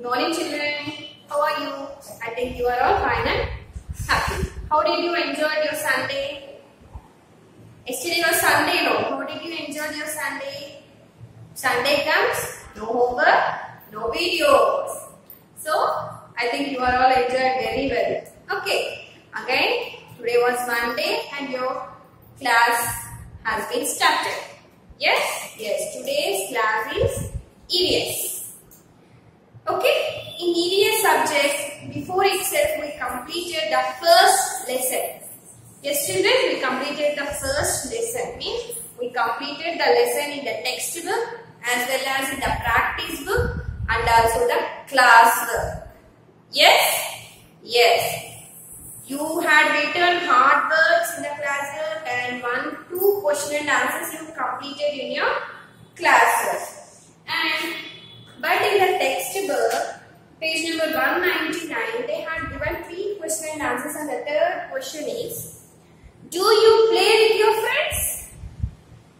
Good morning children. How are you? I think you are all fine and happy. How did you enjoy your Sunday? Yesterday was Sunday, no? How did you enjoy your Sunday? Sunday comes, no homework, no videos. So, I think you are all enjoyed very well. Okay. Again, today was Monday and your class has been started. Yes? Yes. Today's class is EVS. EVS subject, before itself we completed the first lesson. Yes children, we completed the first lesson. Means we completed the lesson in the textbook as well as in the practice book and also the class work. Yes? Yes. You had written hard works in the class work and one, two question and answers you completed in your class work. And but in the textbook, page number 199, they had given three question and answers and the third question is, do you play with your friends?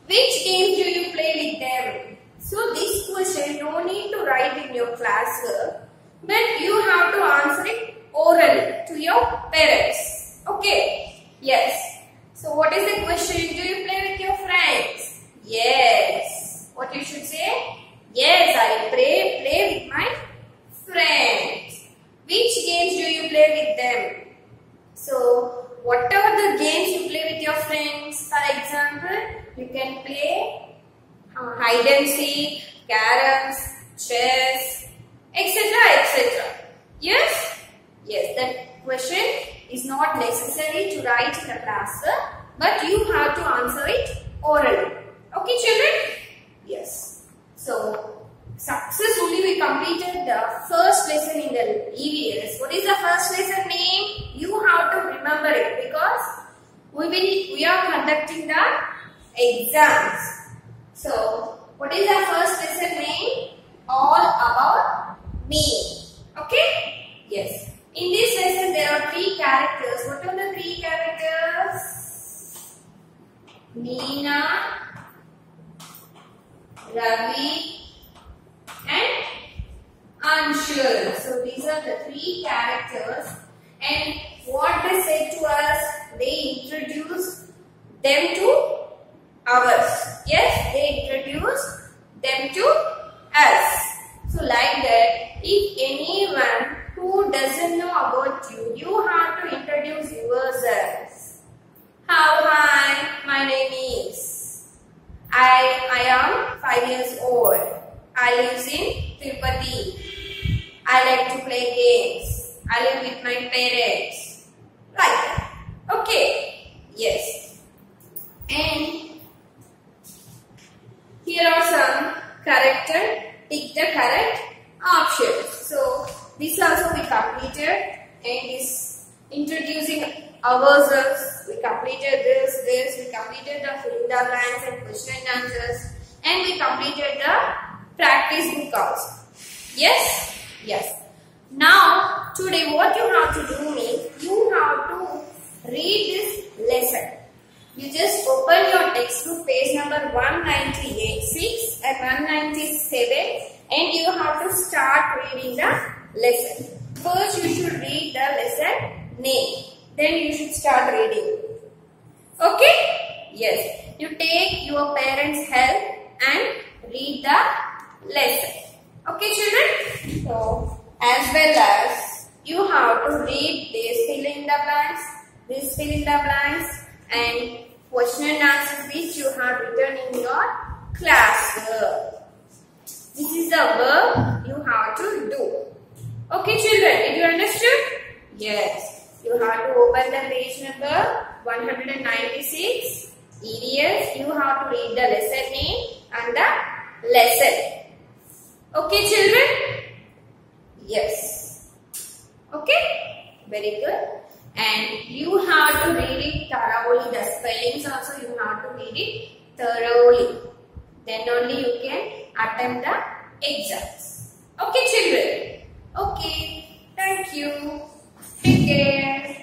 Which games do you play with them? So this question no need to write in your class work, but you have to answer it orally to your parents. Okay? Yes. So what is the question? Do you play with your friends? Yes. What you should say? Yes, I play, play with my friends. Which games do you play with them? So, whatever the games you play with your friends, for you can play hide and seek, caroms, chess, etc. etc. Yes? Yes, that question is not necessary to write in the class, but you have to answer it orally. Okay, children? Yes. So, successfully we completed the first lesson in the EVS. What is the first lesson name? You have to remember it because we will we are conducting the exams. So, what is the first lesson name? All about me. Okay? Yes. In this lesson, there are three characters. What are the three characters? Meena, Ravi, and Anshul. So these are the three characters. And what they said to us, they introduced them to ours. Yes, they introduce them to us. So like that, if anyone who doesn't know about you, you have to introduce yourselves. How hi, my name is. I, I am 5 years old. I live in Tirupati. I like to play games. I live with my parents. Like that. Okay. Yes. Corrected. Pick the correct options. So this also we completed and is introducing ourselves. We completed this, this, we completed the fill in the blanks and question and answers and we completed the practice book also. Yes? Yes. Now, today what you have to do is, you have to read this lesson. You just open your textbook page number 198, 6 and 197 and you have to start reading the lesson. First you should read the lesson name. Then you should start reading. Okay? Yes. You take your parents' help and read the lesson. Okay children? So, as well as you have to read this fill in the blanks, this fill in the blanks and question and answers which you have written in your class work. This is the work you have to do. Okay children, did you understood? Yes. You have to open the page number 196. EVS, you have to read the lesson name and the lesson. Okay children? Yes. Okay? Very good. And you have to read it thoroughly. The spellings also you have to read it thoroughly. Then only you can attempt the exams. Okay children? Okay. Thank you. Take care.